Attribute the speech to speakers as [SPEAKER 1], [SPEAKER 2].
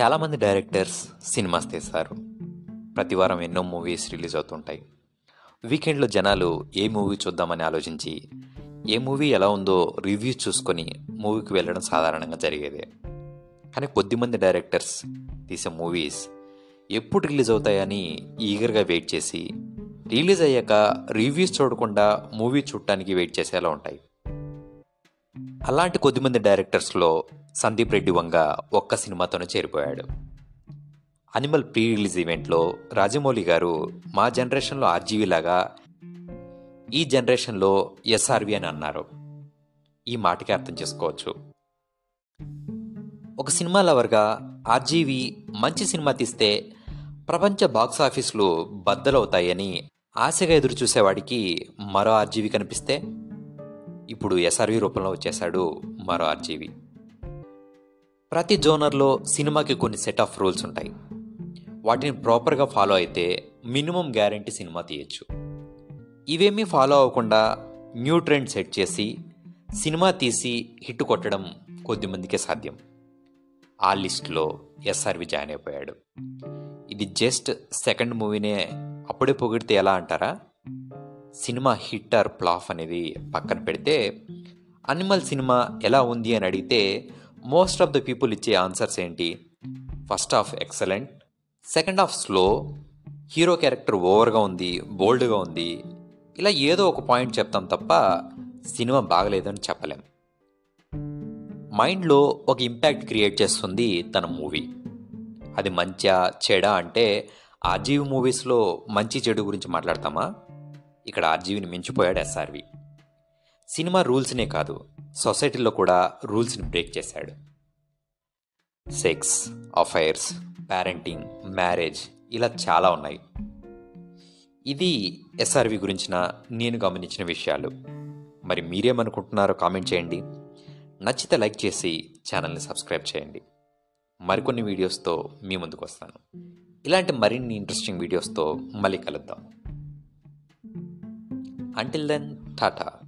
[SPEAKER 1] చాలామంది directors cinemas తీస్తారు. ప్రతి వారం ఎన్నో మూవీస్ రిలీజ్ అవుతుంటాయి. వీకెండ్లో జనాలు ఏ మూవీ చూద్దామని ఆలోచించి ఏ మూవీ ఎలా ఉందో రివ్యూస్ చూసుకొని మూవీకి వెళ్ళడం సాధారణంగా జరిగేదే. కానీ కొద్దిమంది డైరెక్టర్స్ తీసే మూవీస్ ఎప్పుడు రిలీజ్ అవుతాయని ఈగర్గా వెయిట్ చేసి రిలీజ్ అయ్యాక రివ్యూస్ చూడకుండా మూవీ చూడటానికి వెయిట్ చేసేలా ఉంటాయి. అలాంటి కొద్దిమంది డైరెక్టర్స్లో సందీప్ రెడ్డి వంగ ఒక్క సినిమాతోనే చేరిపోయాడు. అనిమల్ ప్రీ రిలీజ్ ఈవెంట్లో రాజమౌళి గారు మా జనరేషన్లో ఆర్జీవి లాగా ఈ జనరేషన్లో ఎస్ఆర్వి అని అన్నారు. ఈ మాటకి అర్థం చేసుకోవచ్చు. ఒక సినిమా లవర్గా ఆర్జీవి మంచి సినిమా తీస్తే ప్రపంచ బాక్స్ ఆఫీసులు బద్దలవుతాయని ఆశగా ఎదురు చూసేవాడికి మరో ఆర్జీవి కనిపిస్తే ఇప్పుడు ఎస్ఆర్వి రూపంలో వచ్చేశాడు మరో ఆర్జీవి ప్రతి జోనర్లో సినిమాకి కొన్ని సెట్ ఆఫ్ రూల్స్ ఉంటాయి. వాటిని ప్రాపర్గా ఫాలో అయితే మినిమం గ్యారంటీ సినిమా తీయచ్చు. ఇవేమీ ఫాలో అవ్వకుండా న్యూ ట్రెండ్ సెట్ చేసి సినిమా తీసి హిట్ కొట్టడం కొద్దిమందికే సాధ్యం. ఆ లిస్ట్లో ఎస్ఆర్వి జాయిన్ అయిపోయాడు. ఇది జస్ట్ సెకండ్ మూవీనే అప్పుడే పొగిడితే ఎలా అంటారా? సినిమా హిట్ ఆర్ ప్లాఫ్ అనేది పక్కన పెడితే అనిమల్ సినిమా ఎలా ఉంది అని అడిగితే మోస్ట్ ఆఫ్ ద పీపుల్ ఇచ్చే ఆన్సర్స్ ఏంటి? First half excellent second half slow hero character ఓవర్గా ఉంది బోల్డ్గా ఉంది ఇలా ఏదో ఒక పాయింట్ చెప్తాం తప్ప సినిమా బాగలేదని చెప్పలేం. మైండ్లో ఒక ఇంపాక్ట్ క్రియేట్ చేస్తుంది తన మూవీ. అది మంచా చెడా అంటే ఆర్జీవి మూవీస్లో మంచి చెడు గురించి మాట్లాడతామా? ఇక్కడ ఆర్జీవిని మించిపోయాడు ఎస్ఆర్వి. సినిమా రూల్స్నే కాదు సొసైటీలో కూడా రూల్స్ని బ్రేక్ చేశాడు. సెక్స్ అఫైర్స్ పేరెంటింగ్ మ్యారేజ్ ఇలా చాలా ఉన్నాయి. ఇది ఎస్ఆర్వి గురించిన నేను గమనించిన విషయాలు. మరి మీరేమనుకుంటున్నారో కామెంట్ చేయండి. నచ్చితే లైక్ చేసి ఛానల్ని సబ్స్క్రైబ్ చేయండి. మరికొన్ని వీడియోస్తో మీ ముందుకు వస్తాను. ఇలాంటి మరిన్ని ఇంట్రెస్టింగ్ వీడియోస్తో మళ్ళీ కలుద్దాం. Until then, Tata.